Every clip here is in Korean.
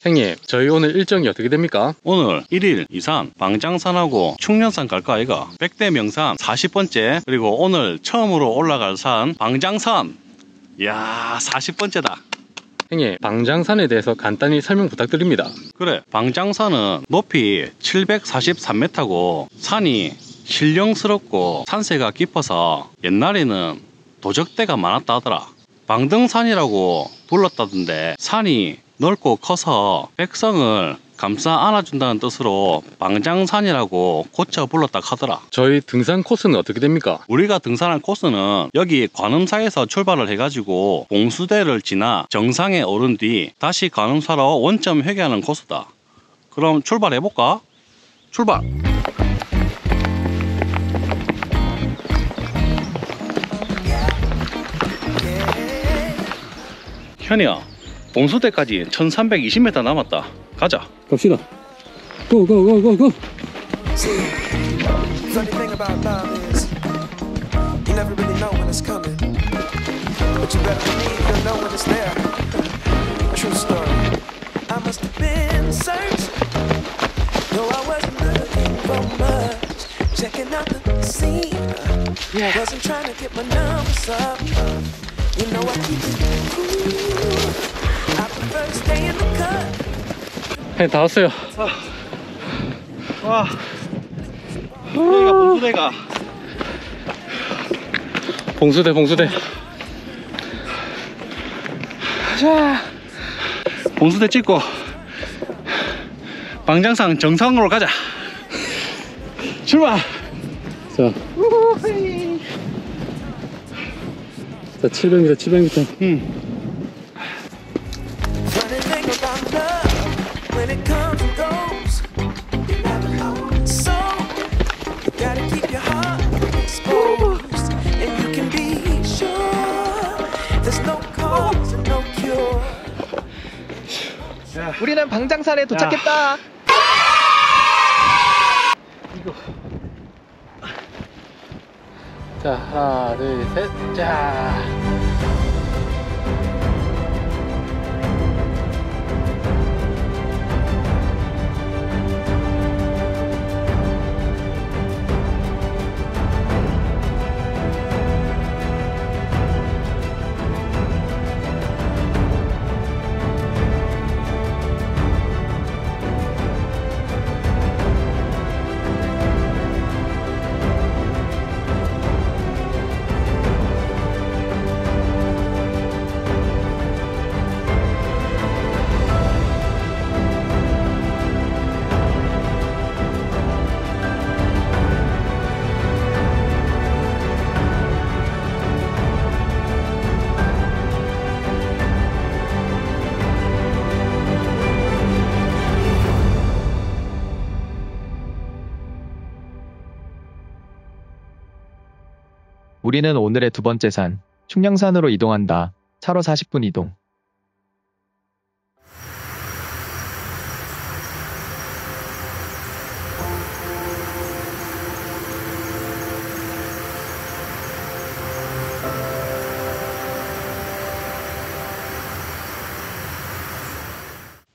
형님 저희 오늘 일정이 어떻게 됩니까? 오늘 1일 이산 방장산하고 충령산 갈까 아이가? 백대 명산 40번째 그리고 오늘 처음으로 올라갈 산 방장산 이야 40번째다 형님 방장산에 대해서 간단히 설명 부탁드립니다 그래 방장산은 높이 743m고 산이 신령스럽고 산세가 깊어서 옛날에는 도적대가 많았다 하더라 방등산이라고 불렀다던데 산이 넓고 커서 백성을 감싸 안아준다는 뜻으로 방장산이라고 고쳐 불렀다 하더라 저희 등산 코스는 어떻게 됩니까? 우리가 등산한 코스는 여기 관음사에서 출발을 해가지고 봉수대를 지나 정상에 오른 뒤 다시 관음사로 원점 회귀하는 코스다. 그럼 출발해볼까? 출발! 현이야, 봉수대까지 1320m 남았다. 가자. 갑시다 고고고고고 Funny thing about love is you never really know when it's coming, but you better believe you'll know when it's there. True story. I must have been searched, though I wasn't looking for much. Checking out the scene, wasn't trying to get my numbers up. You know I keep it cool. 형님 다 왔어요. 와, 여기가 봉수대가. 봉수대 봉수대. 봉수대 찍고 방장산 정상으로 가자. 출발! 자, 자 700m 700m Funny thing about love, when it comes and goes, you never know. So, you gotta keep your heart exposed, and you can be sure there's no cause and no cure. 우리는 방장산에 도착했다. 자 하나 둘 셋 자 우리는 오늘의 두 번째 산, 충령산으로 이동한다. 차로 40분 이동.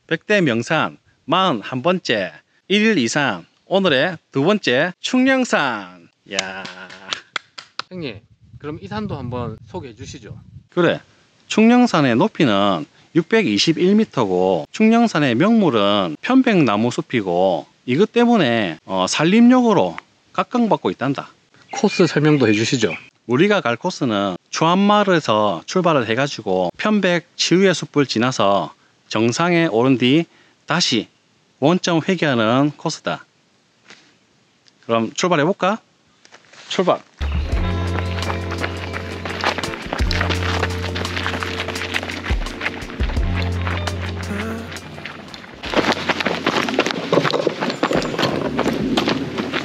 백대 명산 41번째 1일 이상 오늘의 두 번째 충령산 야 형님 그럼 이 산도 한번 소개해 주시죠 그래 충령산의 높이는 621m고 충령산의 명물은 편백나무 숲이고 이것 때문에 어, 산림욕으로 각광받고 있단다 코스 설명도 해주시죠 우리가 갈 코스는 추한마을에서 출발을 해가지고 편백 치유의 숲을 지나서 정상에 오른 뒤 다시 원점 회귀하는 코스다. 그럼 출발해 볼까? 출발.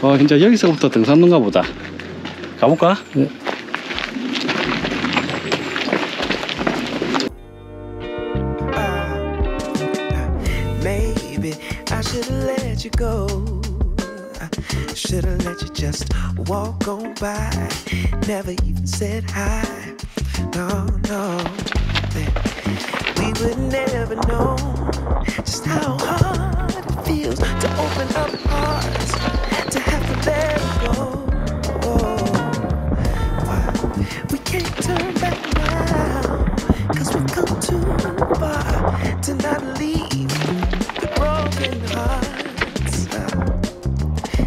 어, 이제 여기서부터 등산로인가 보다. 가볼까? 네. Should've let you just walk on by. Never even said hi. No, no. We would never know just how hard it feels to open up hearts. to have to let go. We can't turn back now, cause we've come too far to not leave the broken hearts.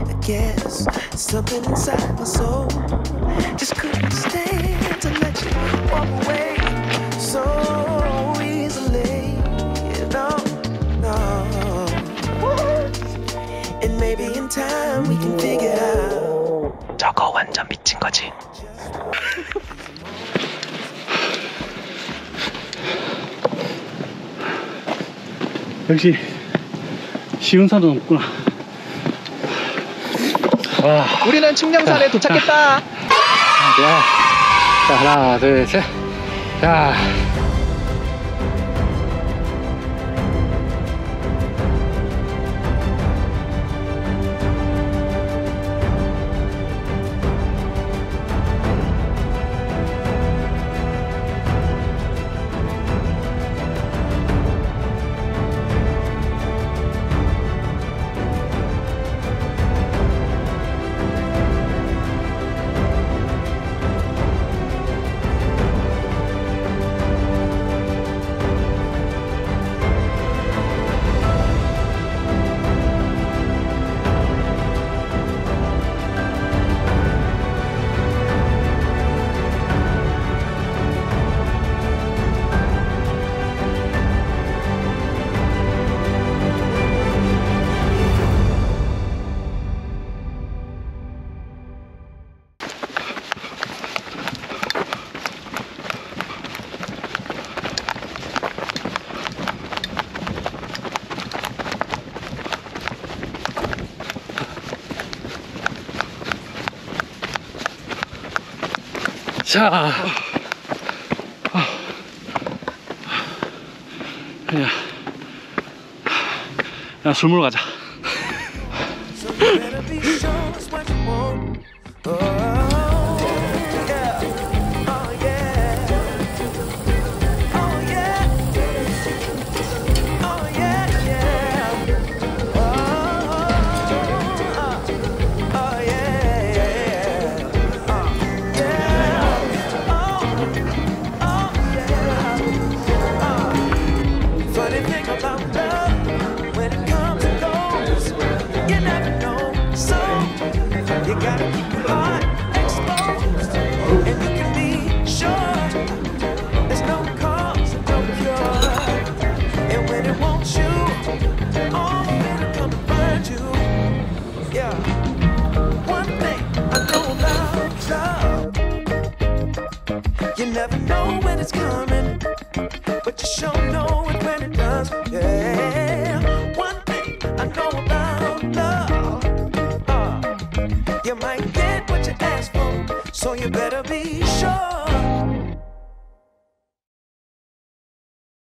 I guess something inside my soul just couldn't stand to let you walk away so easily. No, no. And maybe in time. 완전 미친 거지. 역시 쉬운 산은 없구나. 와, 우리는 충령산에 도착했다. 야. 자, 하나, 둘, 셋. 자. 자. 그냥, 술 먹으러 가자.